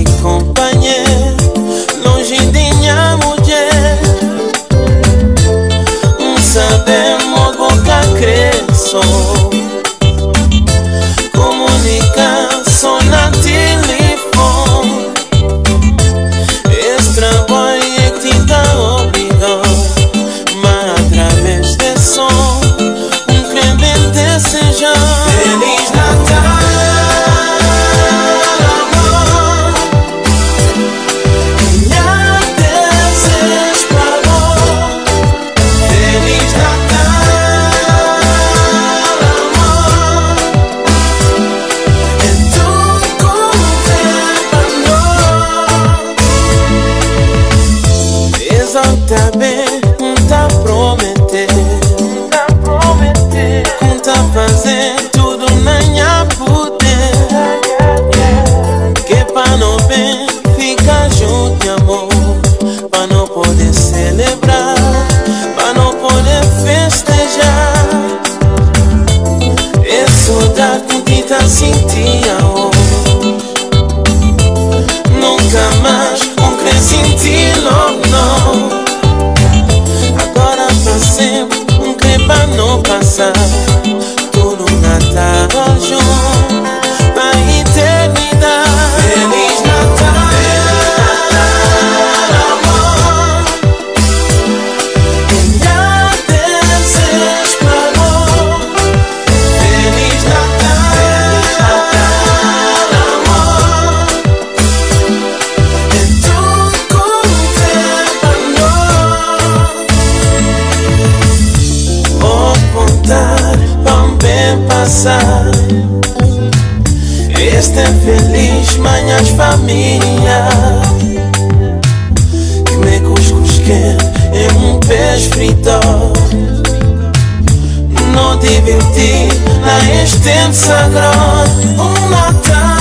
Longe de companheiro Longe de minha mulher. Sabemos boca cresceu vida Não divertir na este extensa sagrado Um Natal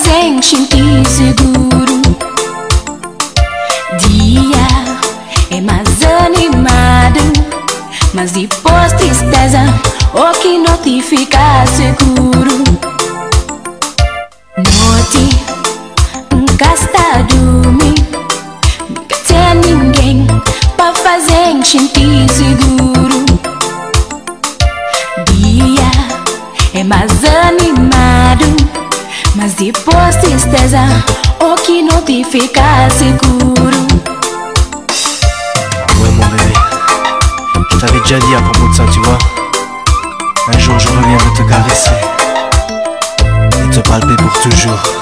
presente seguro. Dia é mais animado Mas depois tristeza O que não te fica seguro. Noite Nunca está a dormir Nunca tem ninguém para fazer sentir seguro. Dia é mais animado Mas depois tristeza, o que não te fica seguro. Ouais mon bébé, je t'avais déjà dit à propos de ça, tu vois. Un jour je reviendrai te caresser. Et te palper pour toujours.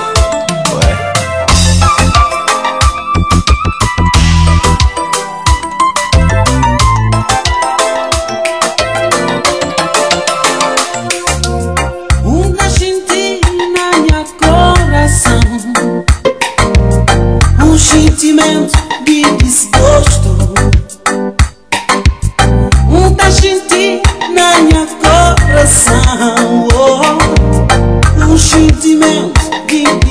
sentimento de desgosto. Muita gente na minha coração. Oh, um sentimento de desgosto.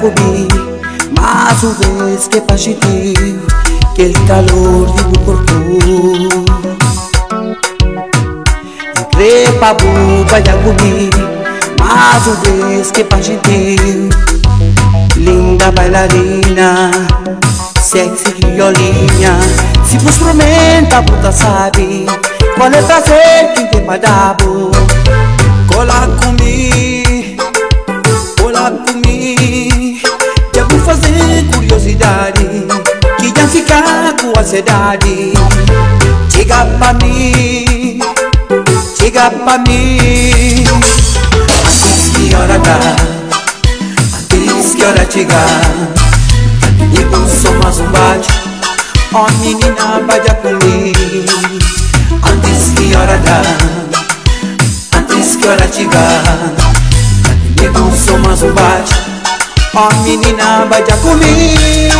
comi Mas o desquepaxe teu Que el calor de tu corpo Increpa buba ya comi Mas o desquepaxe teu Linda bailarina Sexy violinha Se vos tormenta, puta sabe Qual é o prazer que te mandavo Colar comigo ansiedade. Diga pra mim, diga pra mim. Antes que hora dá, antes que hora chegar. Amigo, mais um bate, ó oh, menina, vai a comigo. Antes que hora dá, antes que hora chegar. Amigo, mais um bate, ó oh, menina, vai a comigo.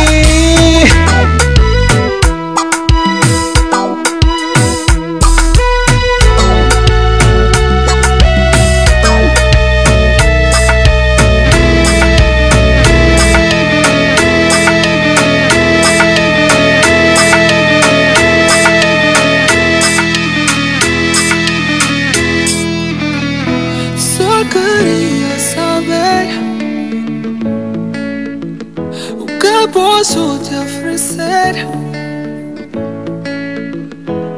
posso te oferecer.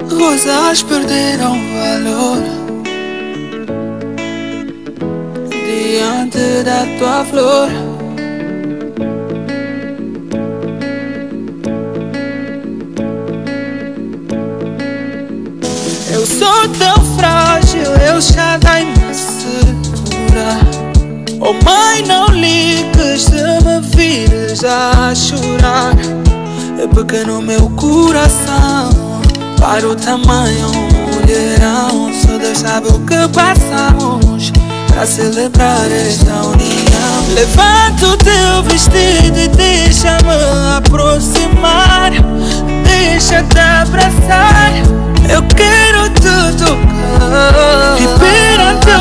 Rosas perderam valor diante da tua flor. Oh mãe, não ligues se me vires a chorar É porque no meu coração Para o tamanho mulherão Só Deus sabe o que passamos Pra celebrar esta união Levanta o teu vestido e deixa-me aproximar Deixa-te abraçar Eu quero te tocar E perante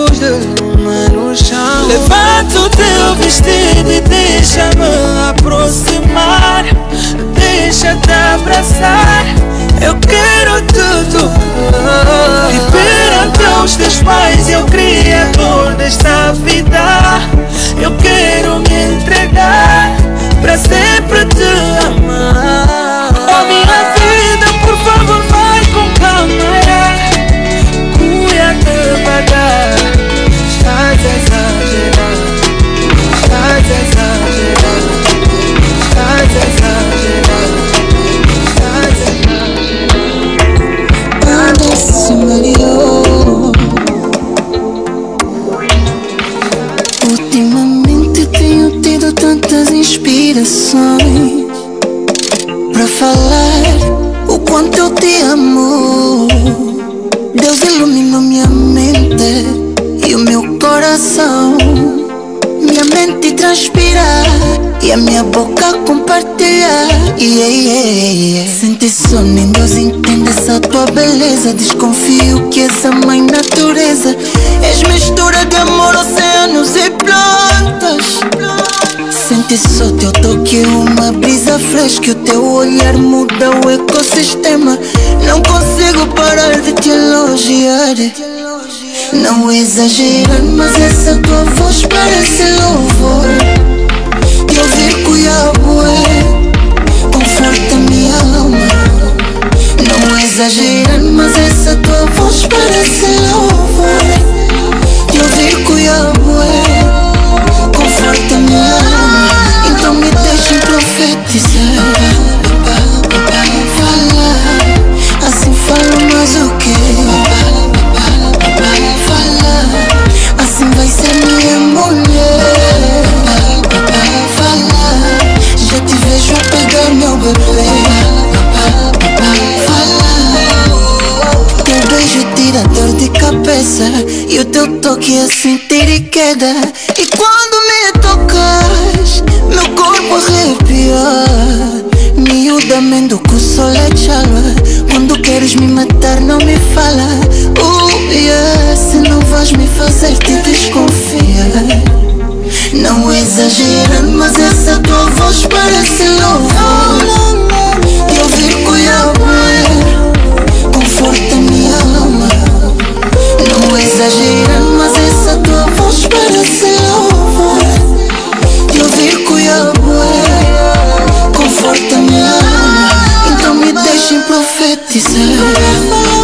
Rasgos de luma no chão. Levanta o teu vestido e deixa-me aproximar. Deixa-te abraçar. Eu quero tocar E perante os teus pais e o Criador desta vida. Eu quero me entregar. Pra sempre te amar inspirações Para falar o quanto eu te amo. Deus iluminou minha mente e o meu coração. Minha mente transpira e a minha boca compartilha. Yeah, yeah, yeah. Sente só, nem Deus entende essa tua beleza. Desconfio que és a mãe natureza. És mistura de amor, oceanos e plantas Sente só teu toque, uma brisa fresca O teu olhar muda o ecossistema. Não consigo parar de te elogiar. Não exagerar, mas essa tua voz parece louvor. Te ouvir cuiabué Conforta minha alma. Não exagerar, mas essa tua voz parece louvor. Te ouvir cuiabué deixem profetizar Fala Assim falo mais o quê? Fala Assim vai ser minha mulher Fala Já te vejo a pegar meu bebê Fala Teu beijo tira dor de cabeça E o teu toque é sentir e queda E quando Miudamente que o sol chalva Quando queres me matar não me fala. Oh yeah Se não vais me fazer te desconfiar Não exagera mas essa tua voz parece louvor E ouvir cuiabé Conforta minha alma. Não exagera mas essa tua voz parece louvor deserve.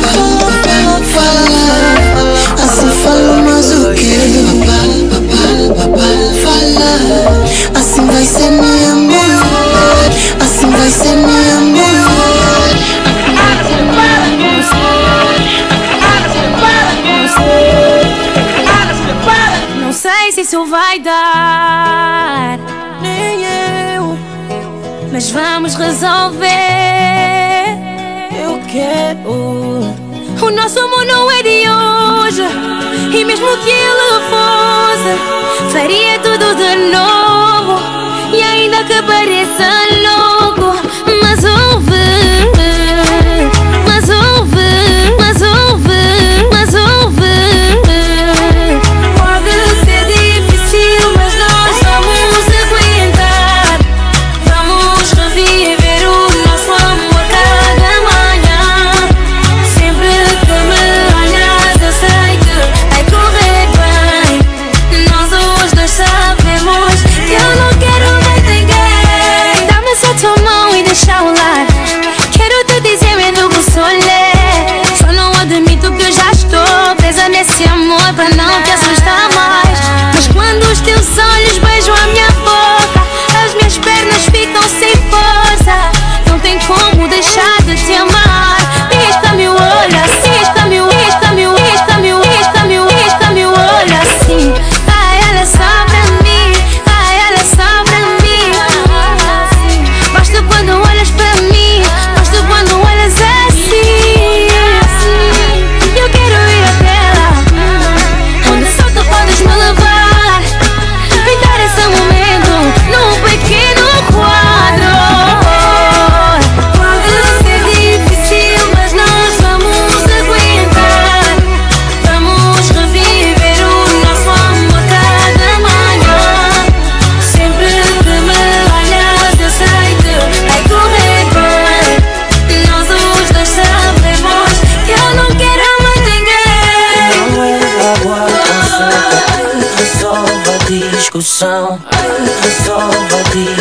mesmo que ele fosse, faria tudo de novo. E ainda que pareça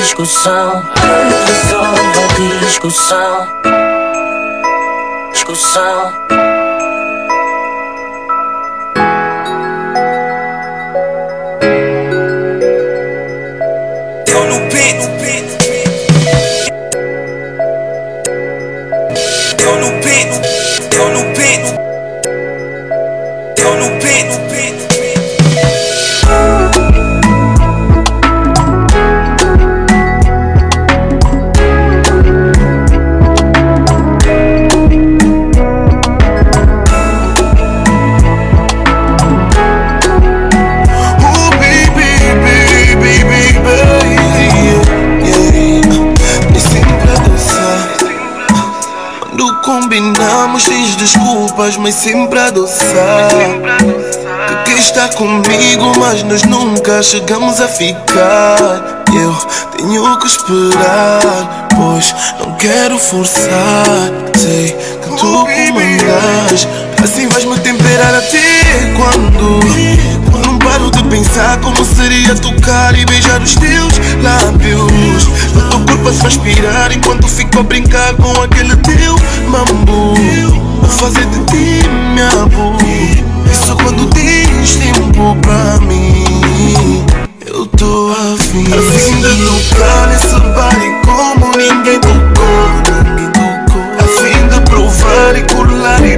discussão, resolve a discussão, discussão. Combinamos diz desculpas, mas sempre a adoçar Que quem está comigo, mas nós nunca chegamos a ficar. Eu tenho que esperar, pois não quero forçar. Sei que tu comandas, assim vais-me temperar a ti quando Paro de pensar como seria tocar e beijar os teus lábios. O teu corpo a transpirar enquanto fico a brincar com aquele teu mambo Vou fazer de ti, minha boca. Isso quando tens tempo pra mim. Eu tô afim. Afim de tocar nesse baile como ninguém tocou. Afim de provar e colar e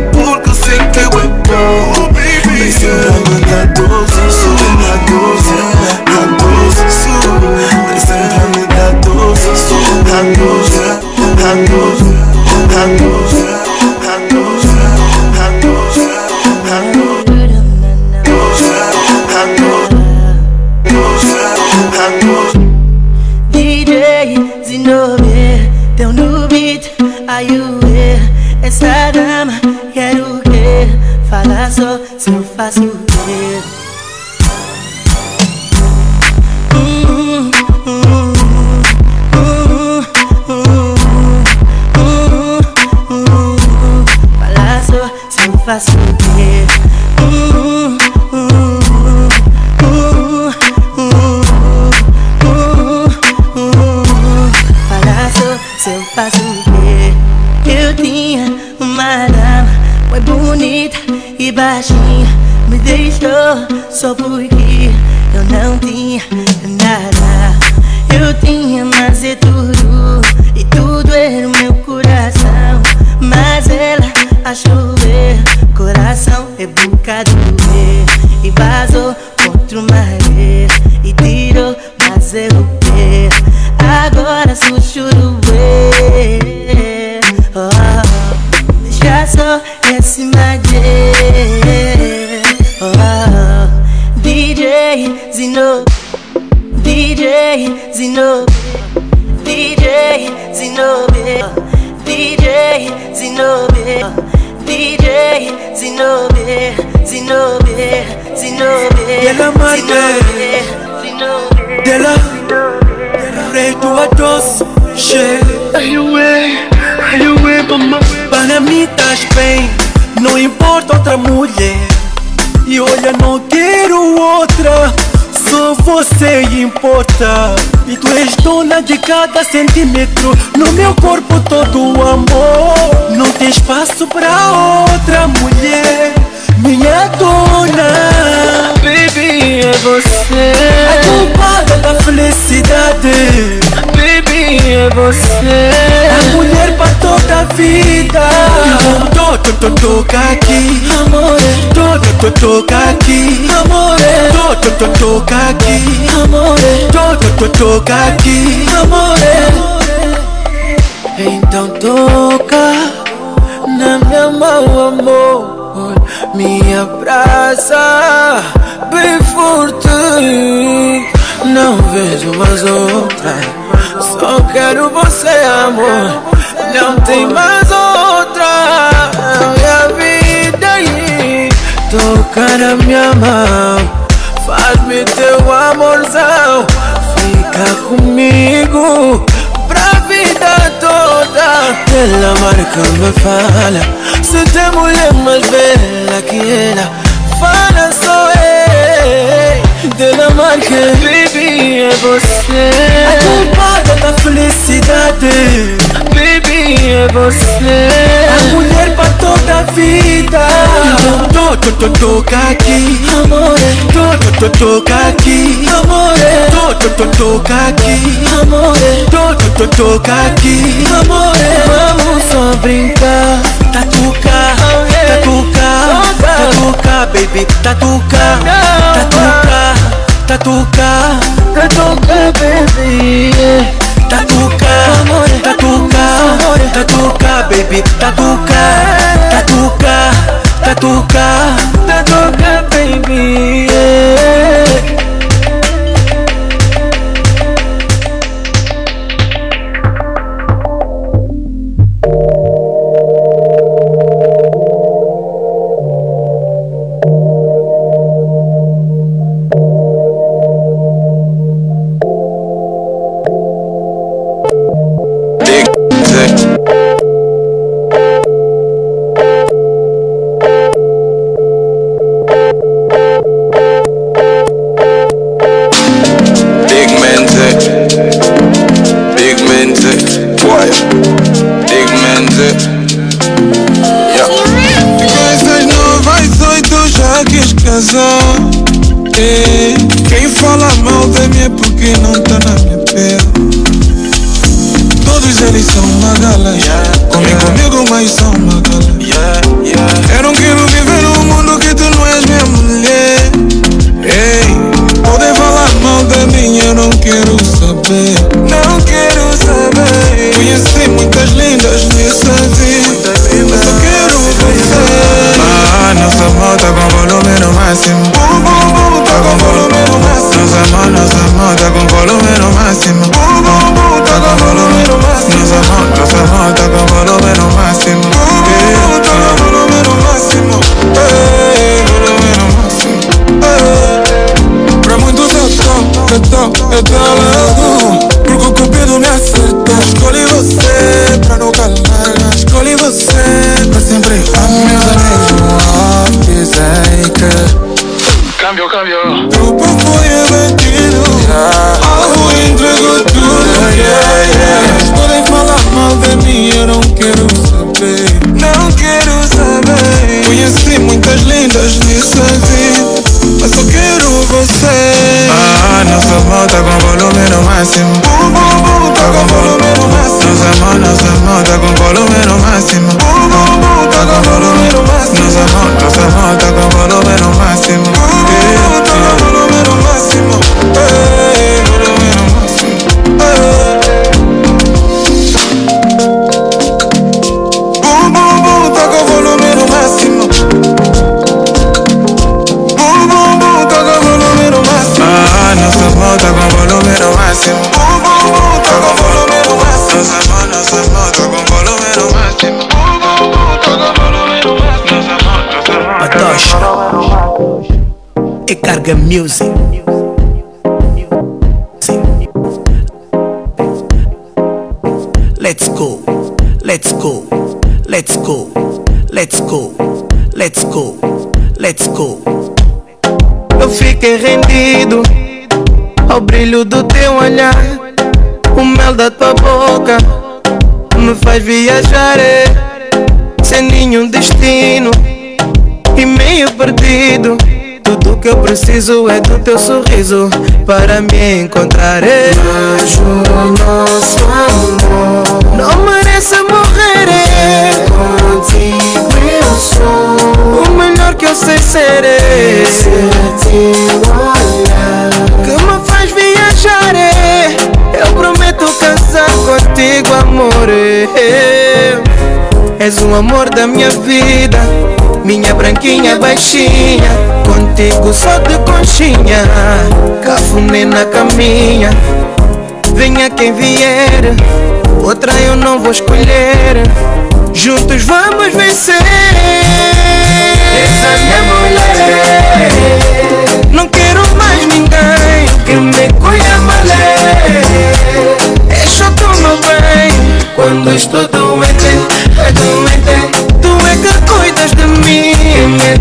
cada centímetro. No meu corpo todo amor. Não tem espaço pra outra mulher. Minha dona Baby, é você. Da felicidade. Baby, é você. A mulher pra toda a vida. Então to, to, to, toca aqui. Amore To, to, to, toca aqui. Amore To, to, to, toca aqui. Amore To, to, to, toca aqui. Amore Então toca na minha mão, amor. Me abraça bem forte Não vejo mais outra. Só quero você, amor. Não tem mais outra. Minha vida aí Toca na minha mão. Faz-me teu amorzão. Fica comigo Pra vida toda. Ela marca me fala. Se tem mulher mais bela que ela Fala só eu Dela marca Baby, é você. A culpada da felicidade Baby, é você. A mulher pra toda a vida Então to, to, to, toca aqui Amore To, to, to, toca aqui Amore To, to, to, toca aqui Amore To, to, to, toca aqui Amore Vamos só brincar Tatuca, tatuca, tatuca, baby Tatuca, tatuca, tatuca Tatuca, baby tatuka tatuka tatuka baby tatuka tatuka tatuka tatuka baby yeah. Que eu preciso é do teu sorriso para me encontrar. Mas o nosso amor Não merece morrer. é. contigo eu sou. O melhor que eu sei ser Esse teu olhar que me faz viajar. Eu prometo casar contigo, amor. És o amor da minha vida, minha branquinha baixinha. Contigo só de conchinha, cafuné na caminha. Venha quem vier, outra eu não vou escolher. Juntos vamos vencer. Essa minha mulher. Não quero mais ninguém que me cuide malé. É só tu meu bem. Quando estou doente, é doente. Tu é que cuidas de mim. Que me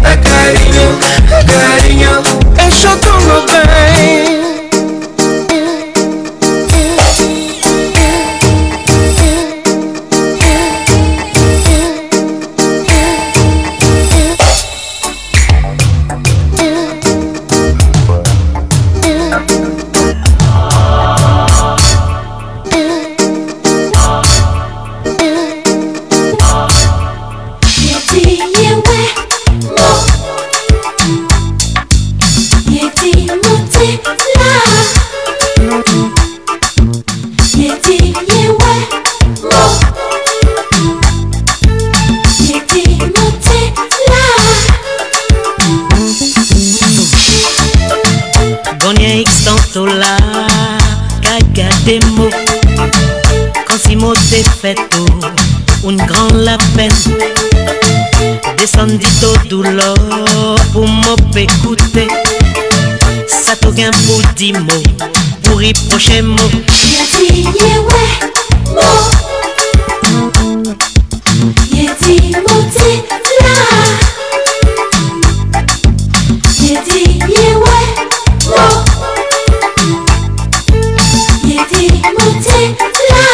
m'écouter Sa tou gen pou di mou Pou riproche mou Ye di ye we mou Ye di mou la. Ye di ye we mou Ye di mou di la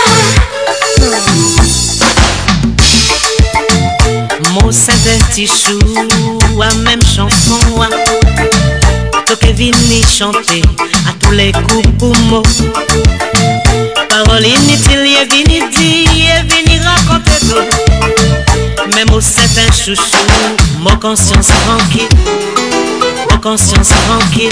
Mou sen de ti vini chanter à tous les coups pour mots. Parole inutile, et vini dire, et vini raconter tout. Même au Saint chouchou, mon conscience tranquille, mon conscience tranquille.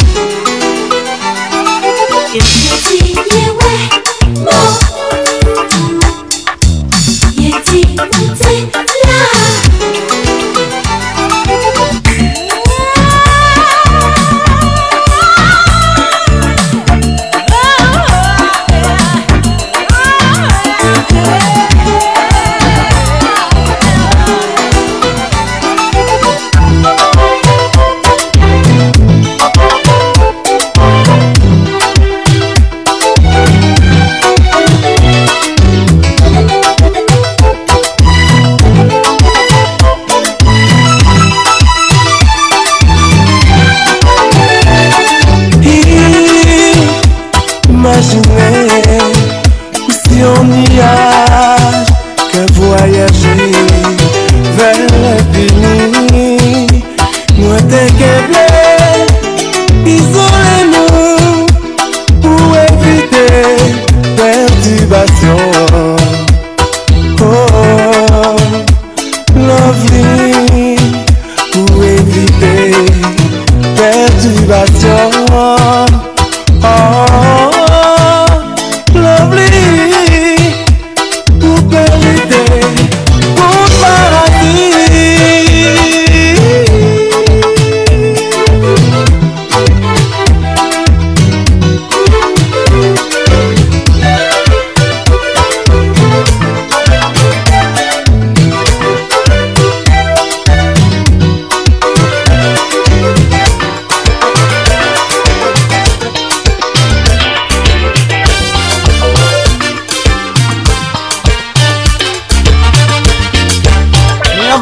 Oh,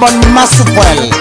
Bon Masupel